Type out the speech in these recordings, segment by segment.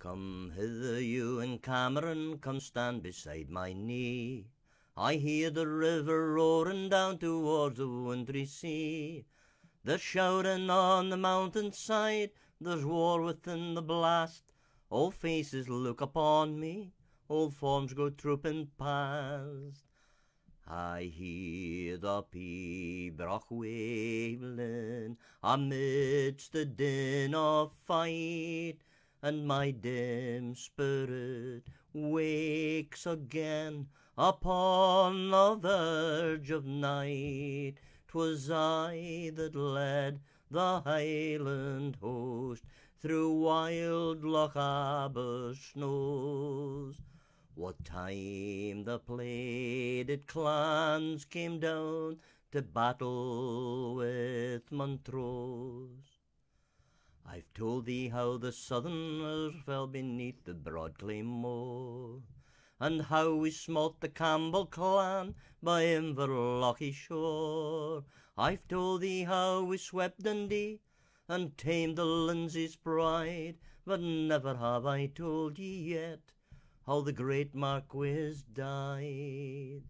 Come hither, Evan Cameron, come stand beside my knee. I hear the river roaring down towards the wintry sea. There's shouting on the mountain side, there's war within the blast. Old faces look upon me, old forms go trooping past. I hear the pibroch wailing amidst the din of fight, and my dim spirit wakes again upon the verge of night. 'Twas I that led the Highland host through wild Lochaber snows. What time the plaided clans came down to battle with Montrose. I've told thee how the Southerners fell beneath the broad claymore, and how we smote the Campbell clan by Inverlochy shore. I've told thee how we swept Dundee and tamed the Lindsay's pride, but never have I told ye yet how the great Marquis died.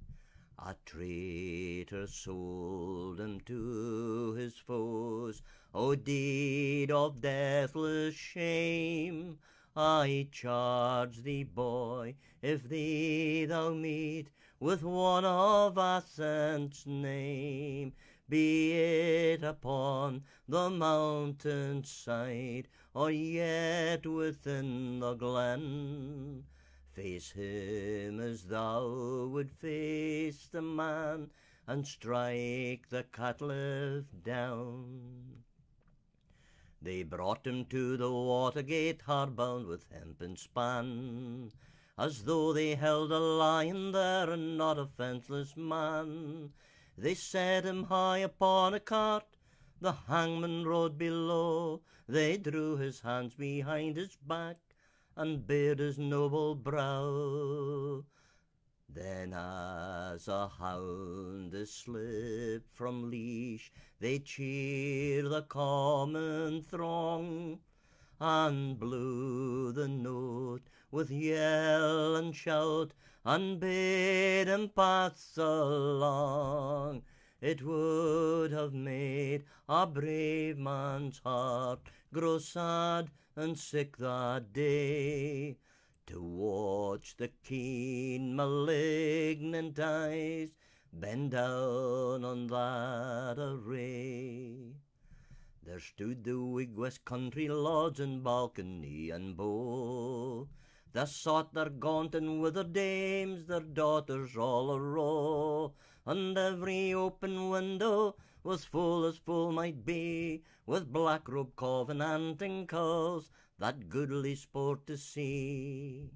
A traitor sold him to his foes, O deed of deathless shame! I charge thee, boy, if thee thou meet with one of Assynt's name, be it upon the mountain side, or yet within the glen. Face him as thou would face the man, and strike the caitiff down. They brought him to the Watergate, hard bound with hempen span, as though they held a lion there and not a fenceless man. They set him high upon a cart, the hangman rode below. They drew his hands behind his back and bared his noble brow. Then, as a hound is slipped from leash, they cheer the common throng, and blew the note with yell and shout, and bade him pass along. It would have made a brave man's heart grow sad and sick that day to watch the keen malignant eyes bend down on that array. There stood the Whig West Country lords in balcony and bow. They sought their gaunt and withered dames, their daughters all a row, and every open window was full as full might be, with black robe covenanting cows, that goodly sport to see.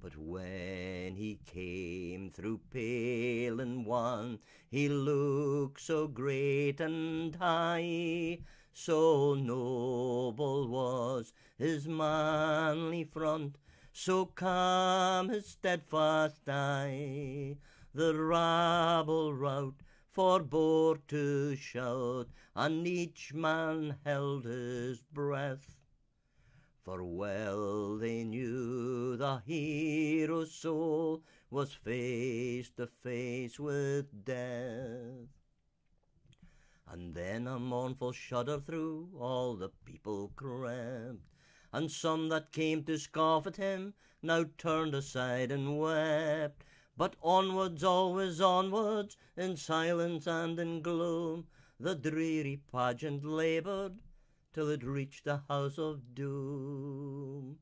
But when he came through pale and wan, he looked so great and high, so noble was his manly front, so calm his steadfast eye. The rabble rout forbore to shout, and each man held his breath. For well they knew the hero's soul was face to face with death. And then a mournful shudder through all the people crept, and some that came to scoff at him now turned aside and wept. But onwards, always onwards, in silence and in gloom, the dreary pageant laboured till it reached the house of doom.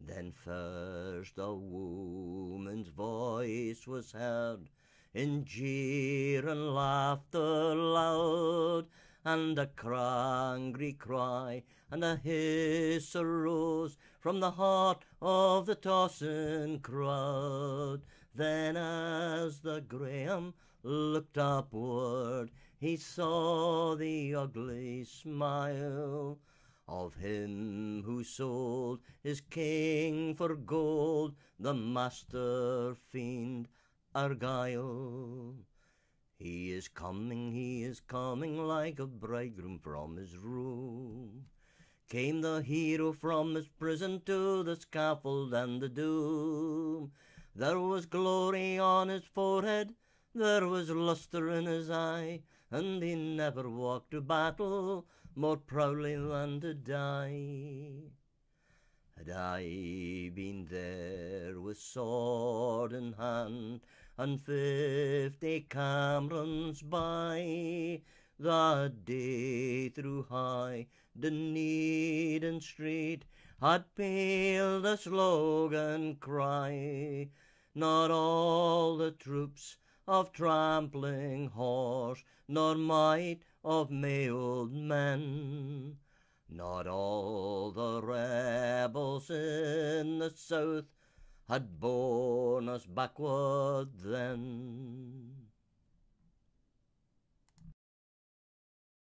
Then first a woman's voice was heard in jeer and laughter loud, and a crangry cry and a hiss arose from the heart of the tossing crowd. Then as the Graham looked upward, he saw the ugly smile of him who sold his king for gold, the master fiend Argyle. He is coming, he is coming like a bridegroom from his room. Came the hero from his prison to the scaffold and the doom. There was glory on his forehead, there was lustre in his eye, and he never walked to battle more proudly than to die. Had I been there with sword in hand, and fifty Camerons by, that day through high Dunedin street had pealed the slogan cry, not all the troops of trampling horse, nor might of mailed men, not all the rebels in the south had borne us backward then.